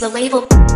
the label.